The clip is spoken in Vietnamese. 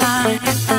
Bye.